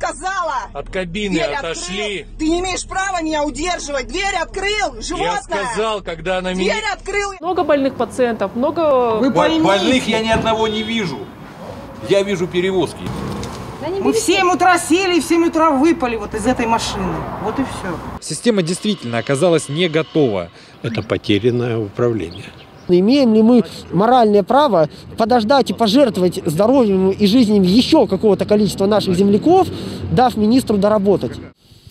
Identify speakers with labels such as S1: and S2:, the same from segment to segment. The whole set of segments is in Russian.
S1: сказала!
S2: От кабины
S1: Дверь
S2: отошли.
S1: открыл. Ты не имеешь права меня удерживать! Дверь открыл! Животное!
S2: Я сказал, когда она меня...
S1: Дверь открыл!
S3: Много больных пациентов, много...
S1: Вы
S4: Бо-
S1: поймите.
S4: Больных я ни одного не вижу. Я вижу перевозки.
S1: Мы в 7 утра сели и в 7 утра выпали вот из этой машины. Вот и все.
S5: Система действительно оказалась не готова.
S6: Это потерянное управление.
S7: Имеем ли мы моральное право подождать и пожертвовать здоровьем и жизнью еще какого-то количества наших земляков, дав министру доработать?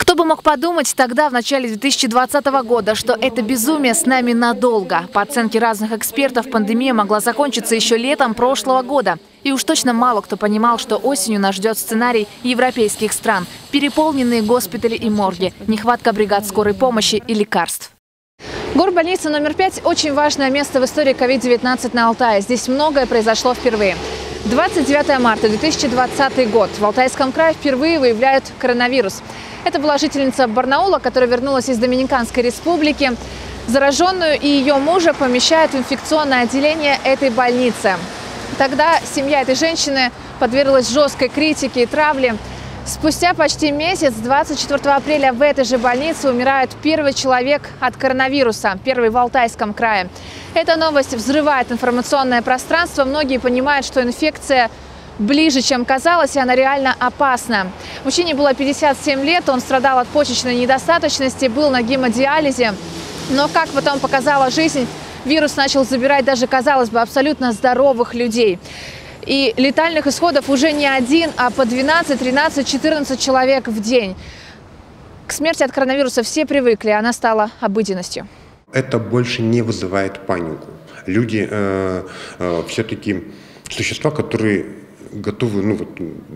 S8: Кто бы мог подумать тогда, в начале 2020 года, что это безумие с нами надолго. По оценке разных экспертов, пандемия могла закончиться еще летом прошлого года. И уж точно мало кто понимал, что осенью нас ждет сценарий европейских стран. Переполненные госпитали и морги, нехватка бригад скорой помощи и лекарств. Горбольница номер пять – очень важное место в истории COVID-19 на Алтае. Здесь многое произошло впервые. 29 марта 2020 год. В Алтайском крае впервые выявляют коронавирус. Это была жительница Барнаула, которая вернулась из Доминиканской республики. Зараженную и ее мужа помещают в инфекционное отделение этой больницы. Тогда семья этой женщины подверглась жесткой критике и травле. Спустя почти месяц, 24 апреля в этой же больнице умирает первый человек от коронавируса, первый в Алтайском крае. Эта новость взрывает информационное пространство. Многие понимают, что инфекция ближе, чем казалось, и она реально опасна. Мужчине было 57 лет, он страдал от почечной недостаточности, был на гемодиализе. Но, как потом показала жизнь, вирус начал забирать даже, казалось бы, абсолютно здоровых людей. И летальных исходов уже не один, а по 12, 13, 14 человек в день. К смерти от коронавируса все привыкли, она стала обыденностью.
S9: Это больше не вызывает панику. Люди э, э, все-таки существа, которые готовы ну, вот,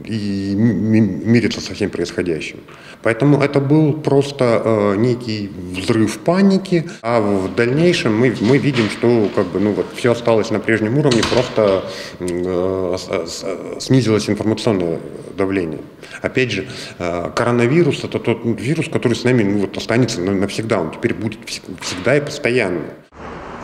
S9: и мириться со всем происходящим. Поэтому это был просто э, некий взрыв паники, а в дальнейшем мы, мы видим, что как бы, ну, вот, все осталось на прежнем уровне, просто э, снизилось информационное давление. Опять же, э, коронавирус – это тот вирус, который с нами ну, вот, останется на- навсегда, он теперь будет вс- всегда и постоянно.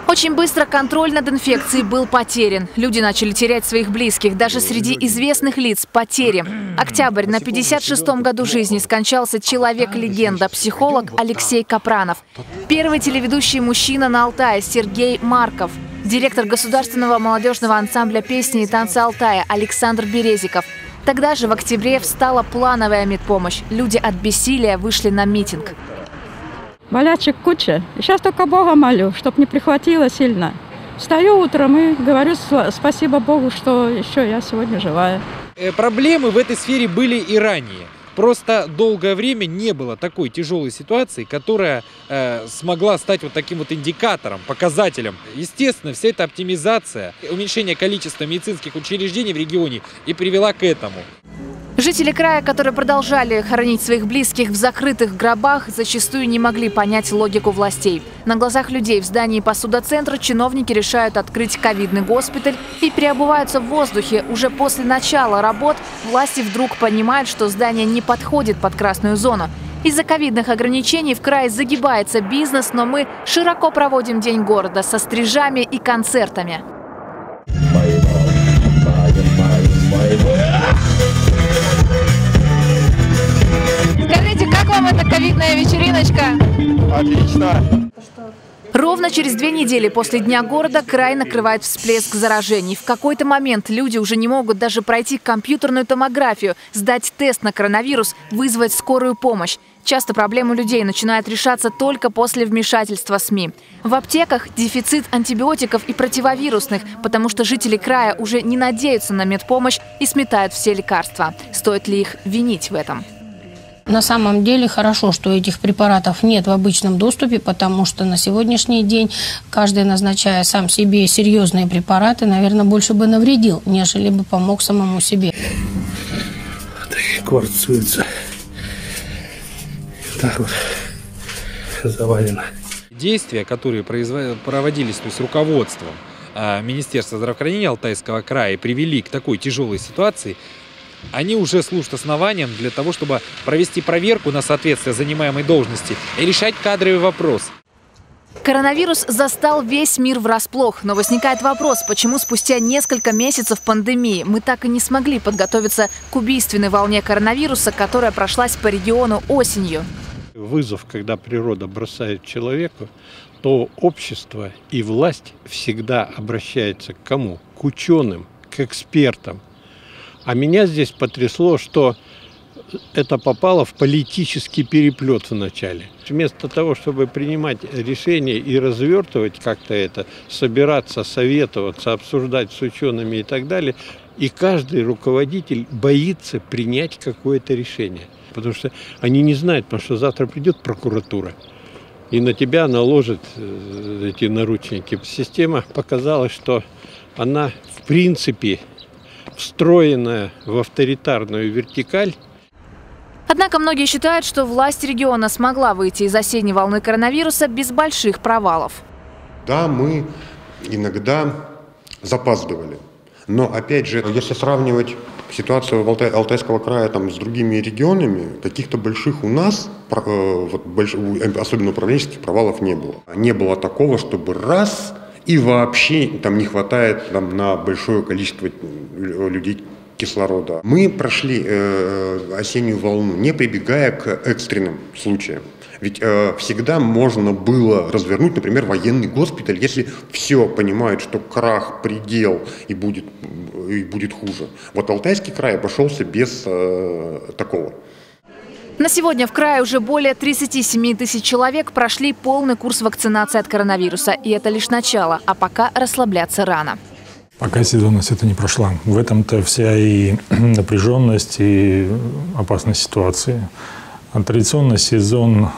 S8: Очень быстро контроль над инфекцией был потерян. Люди начали терять своих близких. Даже среди известных лиц потери. Октябрь. На 56-м году жизни скончался человек-легенда, психолог Алексей Капранов. Первый телеведущий мужчина на Алтае Сергей Марков. Директор Государственного молодежного ансамбля песни и танца Алтая Александр Березиков. Тогда же в октябре встала плановая медпомощь. Люди от бессилия вышли на митинг.
S10: Болячек куча. Сейчас только Бога молю, чтоб не прихватило сильно. Встаю утром и говорю спасибо Богу, что еще я сегодня живая.
S5: Э, Проблемы в этой сфере были и ранее. Просто долгое время не было такой тяжелой ситуации, которая э, смогла стать вот таким вот индикатором, показателем. Естественно, вся эта оптимизация, уменьшение количества медицинских учреждений в регионе и привела к этому.
S8: Жители края, которые продолжали хоронить своих близких в закрытых гробах, зачастую не могли понять логику властей. На глазах людей в здании посудоцентра чиновники решают открыть ковидный госпиталь и переобуваются в воздухе. Уже после начала работ власти вдруг понимают, что здание не подходит под красную зону. Из-за ковидных ограничений в крае загибается бизнес, но мы широко проводим День города со стрижами и концертами. Скажите, как вам эта ковидная вечериночка?
S2: Отлично.
S8: Ровно через две недели после Дня города край накрывает всплеск заражений. В какой-то момент люди уже не могут даже пройти компьютерную томографию, сдать тест на коронавирус, вызвать скорую помощь. Часто проблемы людей начинают решаться только после вмешательства СМИ. В аптеках дефицит антибиотиков и противовирусных, потому что жители края уже не надеются на медпомощь и сметают все лекарства. Стоит ли их винить в этом?
S11: На самом деле хорошо, что этих препаратов нет в обычном доступе, потому что на сегодняшний день каждый, назначая сам себе серьезные препараты, наверное, больше бы навредил, нежели бы помог самому себе.
S6: Кварцуется. Так вот завалено.
S5: Действия, которые проводились то есть руководством а, Министерства здравоохранения Алтайского края, привели к такой тяжелой ситуации, они уже служат основанием для того, чтобы провести проверку на соответствие занимаемой должности и решать кадровый вопрос.
S8: Коронавирус застал весь мир врасплох, но возникает вопрос, почему спустя несколько месяцев пандемии мы так и не смогли подготовиться к убийственной волне коронавируса, которая прошлась по региону осенью.
S6: Вызов, когда природа бросает человеку, то общество и власть всегда обращается к кому? К ученым, к экспертам. А меня здесь потрясло, что это попало в политический переплет вначале. Вместо того, чтобы принимать решения и развертывать как-то это, собираться, советоваться, обсуждать с учеными и так далее, и каждый руководитель боится принять какое-то решение. Потому что они не знают, потому что завтра придет прокуратура и на тебя наложит э, эти наручники. Система показала, что она в принципе встроенная в авторитарную вертикаль,
S8: Однако многие считают, что власть региона смогла выйти из осенней волны коронавируса без больших провалов.
S9: Да, мы иногда запаздывали. Но опять же, если сравнивать ситуацию в Алтай, Алтайского края там, с другими регионами, каких-то больших у нас, э, больш, особенно управленческих провалов не было. Не было такого, чтобы раз и вообще там не хватает там, на большое количество людей кислорода. Мы прошли э, осеннюю волну, не прибегая к экстренным случаям. Ведь э, всегда можно было развернуть, например, военный госпиталь, если все понимают, что крах, предел и будет, и будет хуже. Вот Алтайский край обошелся без э, такого.
S8: На сегодня в крае уже более 37 тысяч человек прошли полный курс вакцинации от коронавируса. И это лишь начало, а пока расслабляться рано.
S12: Пока сезонность это не прошла. В этом-то вся и напряженность, и опасность ситуации. А традиционно сезон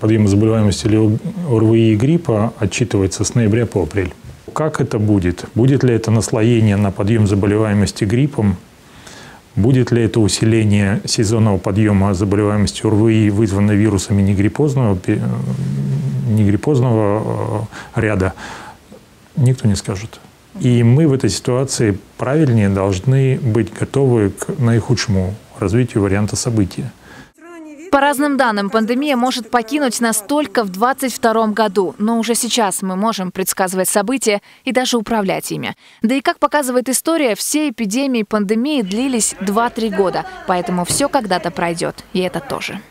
S12: подъема заболеваемости или ОРВИ и гриппа отчитывается с ноября по апрель. Как это будет? Будет ли это наслоение на подъем заболеваемости гриппом? Будет ли это усиление сезонного подъема заболеваемости ОРВИ, вызванной вирусами негриппозного, негриппозного а, ряда? Никто не скажет. И мы в этой ситуации правильнее должны быть готовы к наихудшему развитию варианта события.
S8: По разным данным, пандемия может покинуть нас только в 2022 году, но уже сейчас мы можем предсказывать события и даже управлять ими. Да и как показывает история, все эпидемии пандемии длились 2-3 года, поэтому все когда-то пройдет, и это тоже.